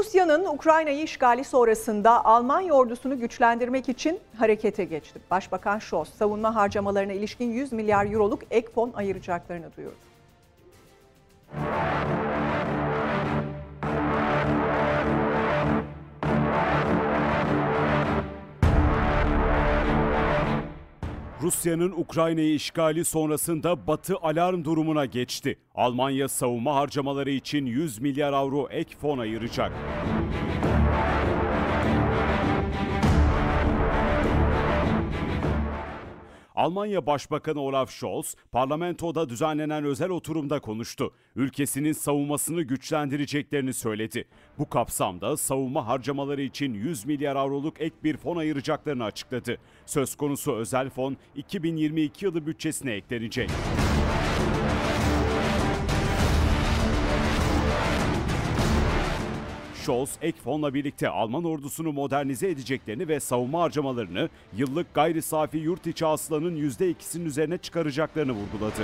Rusya'nın Ukrayna'yı işgali sonrasında Almanya ordusunu güçlendirmek için harekete geçti. Başbakan Scholz savunma harcamalarına ilişkin 100 milyar euroluk ek fon ayıracaklarını duyurdu. Rusya'nın Ukrayna'yı işgali sonrasında Batı alarm durumuna geçti. Almanya savunma harcamaları için 100 milyar avro ek fon ayıracak. Almanya Başbakanı Olaf Scholz parlamentoda düzenlenen özel oturumda konuştu. Ülkesinin savunmasını güçlendireceklerini söyledi. Bu kapsamda savunma harcamaları için 100 milyar avroluk ek bir fon ayıracaklarını açıkladı. Söz konusu özel fon 2022 yılı bütçesine eklenecek. Scholz ek fonla birlikte Alman ordusunu modernize edeceklerini ve savunma harcamalarını yıllık gayri safi yurt içi hasılanın %2'sinin üzerine çıkaracaklarını vurguladı.